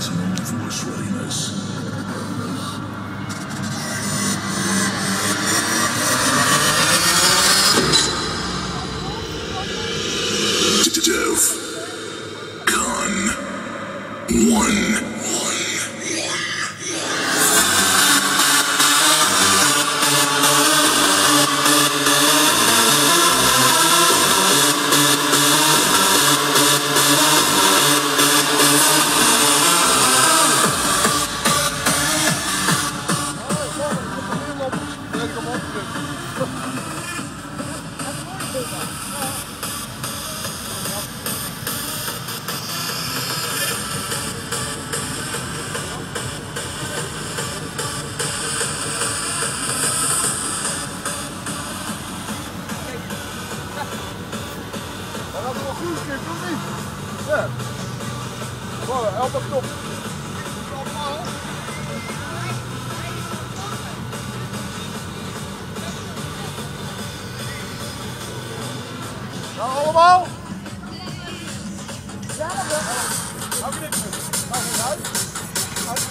Force readiness. Dev. Con. One. Gaat er nog goed kip, of niet? Ja. Voilà, elke knop. Nou, allemaal? Ja, dat Hou je meer. Hou je uit. Acht.